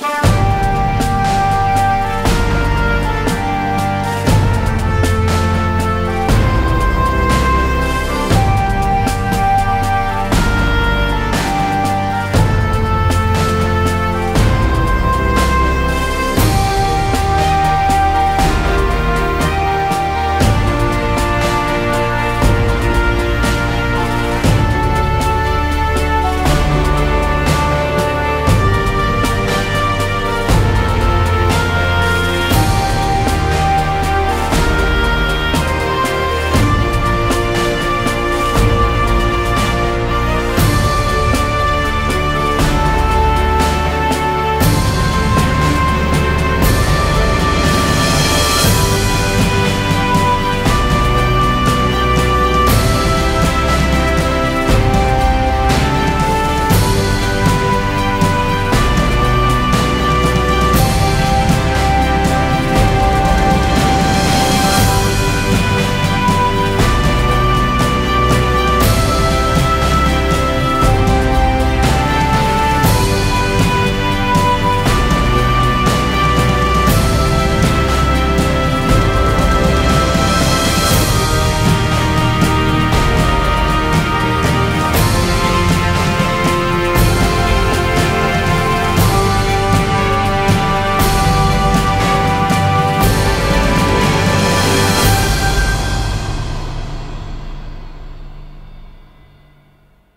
Bye.